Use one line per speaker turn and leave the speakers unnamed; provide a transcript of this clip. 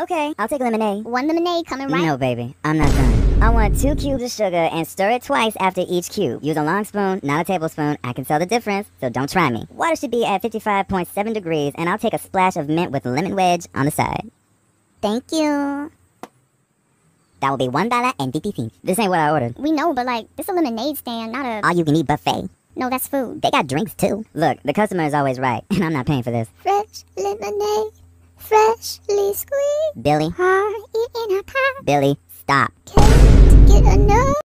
Okay, I'll take lemonade.
One lemonade coming right.
No, baby, I'm not done. I want two cubes of sugar and stir it twice after each cube. Use a long spoon, not a tablespoon. I can tell the difference, so don't try me. Water should be at 55.7 degrees, and I'll take a splash of mint with lemon wedge on the side.
Thank you.
That will be one dollar and fifty cents. This ain't what I ordered.
We know, but like, this is a lemonade stand, not a.
All you can eat buffet.
no, that's food.
They got drinks too. Look, the customer is always right, and I'm not paying for this.
Fresh lemonade, freshly squeezed.
Billy,
Heart in a cup.
Billy, stop.
Can't get enough.